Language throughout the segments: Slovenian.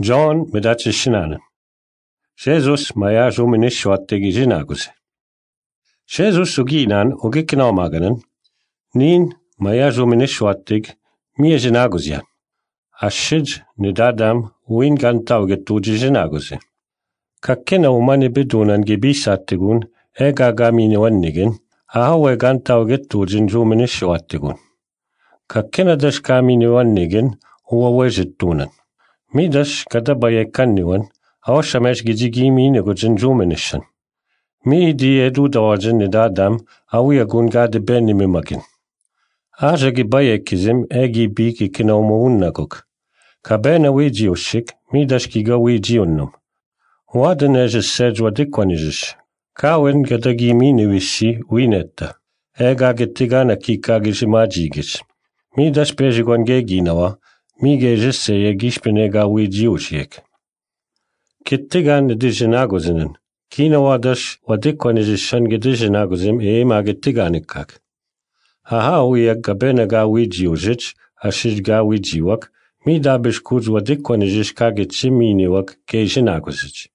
John medace shinane. Jesus maya jumini shwattegi jinaguse. Jesus uginan ugikina maganen. Nin maya jumini shwattig mie jinagusyan. Ashij nidadam uin gantauge tuji jinaguse. Kakkena umani bidunan gebisattigun ega gamini wannigin. Ahawe gantauge tujin jumini shwattigun. Kakkena dash gamini wannigin huwa wejittunan. Midas kataba jekkanniwan, għawaxamex għidġigi min jgħuġin ġumenixan. Mi di edu dawaġin id-għadam għaw jagun għadi benni mimakin. Għaxa għibajek kizim egi biki kina umu unnakuk. Kabena wieġi uxxik, midax kiga wieġi unnum. Għadin eġi s-serġwa dikwan iġiġ. Kawin għada għimini wissi winetta. Ega għittigana kika għiġi maġiġiġ. Midax peġi għan għeginawa, migéiste je gichpenega wi diochiek. Ket tegan de dijenagosinnen. Kinowadech wa dikkonegich chan gedijenagosem e ema get teganek kak. Haha wiek gabenega wi diojic a sich ga wi dziwak, mi dabech kurz wa dikkonegich ka get chiminiwak geijenagosic.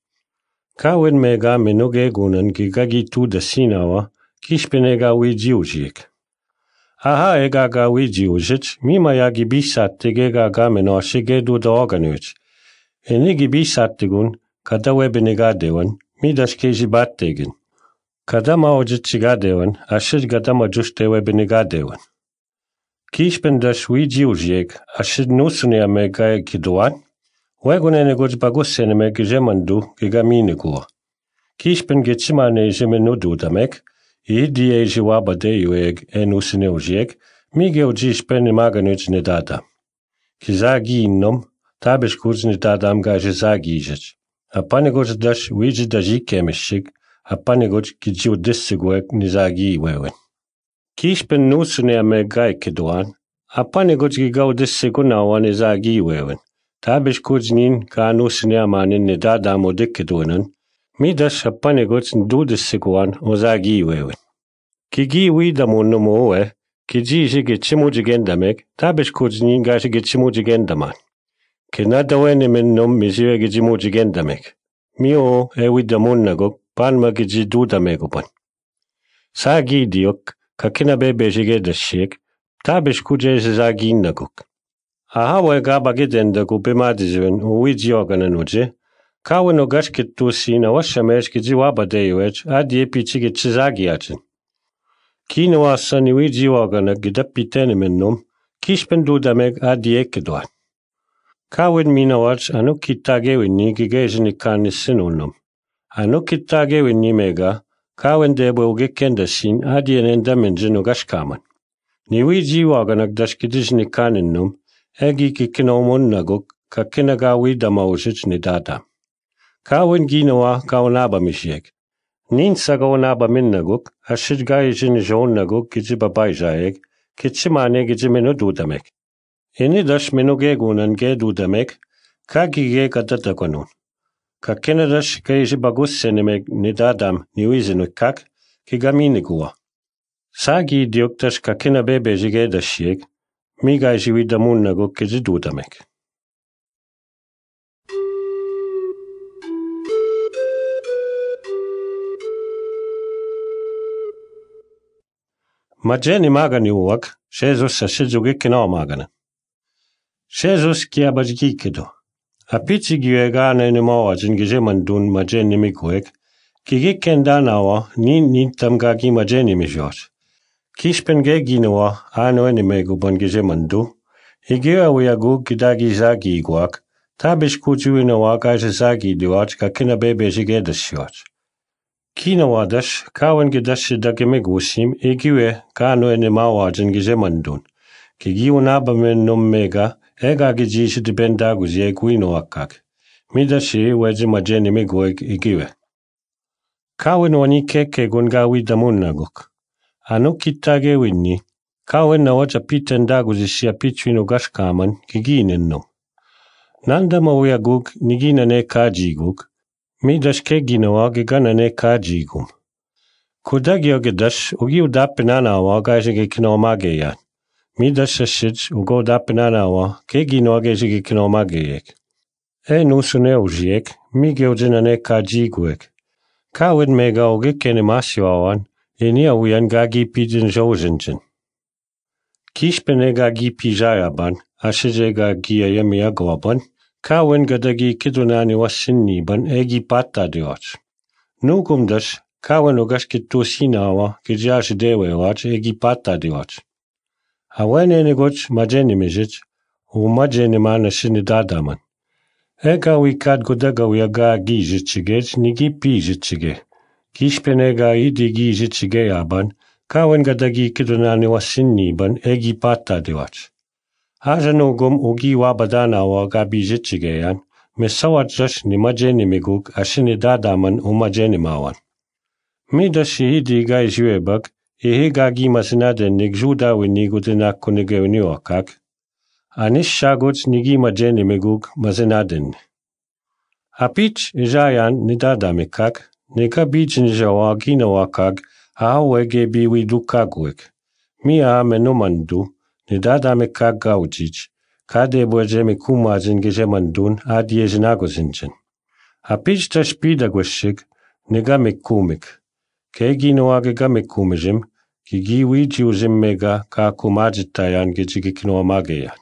Kawen mega menoge gunnen gigagi tu de sinawa, kichpenega wi diojiek aha egaga wijiujic mima ya gibisattig egaga menoshige du dooganuc eni gibisattigun kada webinigadewan midaskezi battegin kadama ojicigadewan ashid gadama juste webinigadewan kishpen dash wijiujek ashid nusune mega kiduan wegunene goc bagusene me gijemandu gigaminigua kishpen gitsimane jemenodu damek i dije živaba deju eg en usine užijek, mi ge uđiš pene maga nećne dada. Ki zagi innom, tabeš kuzni dada am gaže zagi ižeć. A pa ne gođe da ži a pa ne gođe ki ži u desi gojek ni zagi a me gaj keduan, a pa ne gođe ki ga u in ka nusine a manin ne Midas apane gotsin dudes siguan oza gi wewe. Ki gi wida mon no moe, ki ji si ge chimu jigendamek, tabish kutsin ga si ge chimu jigendaman. Ki nada wene men nom misiwe ge chimu jigendamek. Mio e wida mon nagok, panma ge ji dudamegopan. Sa gi diok, kakina bebe jige deshik, tabish kuje si za gi nagok. Aha we gaba gidenda ku bimadizwen, uwi jioganan uje, Kawino gashkit tusina washamesh jiwa badeyuech adiepi chige chizagiachin. Kinoa saniwi jiwagana gidapi tenemenum kishpen dudameg adiekedwan. Kawin minawach anukitagewini gigezhnikanis kawen Anukitagewini mega kawin debulge kendesin adienen damenjinu gashkaman. Niwi jiwaganak dashkidizhnikaninum egi kikinomunnaguk kakinaga widamausic nidadam. Ga wi damaujich ni dadam. Kawen ginawa kawanaba mishiek. Nin sagawanaba minnaguk, ashid gai jini jonnaguk giji babai jaeg, kitsimane giji minu dudamek. Ini dash minu gegunan ge dudamek, ka gige kadatakonun. Ka kena dash geji bagus senemek ni dadam ni wizinu kak, ki gamini guwa. Sagi diok dash ka kena bebe jige dashiek, mi gai jiwi damunnaguk giji dudamek. Majeni magani uwak, Jesus sa shizugi kino magana. Jesus kia bajgi kido. Apichi giwe gana ni mawa jingije mandun majeni mikuek, kigi kenda nawa ni ni tamgagi majeni mijot. Kishpen ge ginawa ano eni megu bangije mandu, igiwa wiyagu gidagi zagi iguak, tabish kuju inawa gaje zagi diwach Kinauer kaouenn gedachet da gemegouchim egile kanoen emaouadenn gezemandun, kegioù n'abamen nommegañ egagejizhet ben daouziek uinoakak, midache ouezemañ emegoek egile. Kaouen oanikek egon gauidamonagok. Anokittagewinni, kaouen naoatapiten dagouzesi apitsuinogashkaman keginen nom. Nandamaouiaguk niginen e kajiguk Mi daš kegino oge ga na neka džigum. Ko da gi oge daš, ugi u dape na na ovo, ga je. Mi daš se šeć, ugo dape na kegino oge je ge kino. E nusu ne užijek, mi ge uđe na neka džiguek. Ka ujed me ga oge kene maši ovan, je nija ujan ga gi piđen žoženčen. Kišpe ne a šeđe ga gi agoban. Kawen gadagi kidunani wassini ban egi patta diwat. Nukum das kawen wenu gaske to sinawa kijashi dewe wat egi patta diwat. A wene goch majeni mejit u majeni mana shini dadaman. Ega wi kad godaga u yaga gizit chigej nigi pizit chige. Kishpen ega idi gizit chige aban kawen gadagi kidunani wassini ban egi patta diwat. Haja någon ogi wa badanawa gabi jitchigeyan, mi sawat zash ni majeni migug ashini dadaman mawan. Mi da shihidi ga izjuebak, ihi ga gima sinaden nik juda wi nigu dinak kunigevni okak, a nis shaguc nigi majeni migug mazinaden. A pić žajan ni nika bić ni žawa awege bi wi dukagwek. Mi a menumandu, nidadamikak gaujich, kade bwejemi kumazin gejemandun adie jinagozinchen. Apich tashpida gweshik, nigamik kumik. Kegi noage gamik kumijim, kigi wiji uzim mega ka kumajitayan gejigikno mageyan.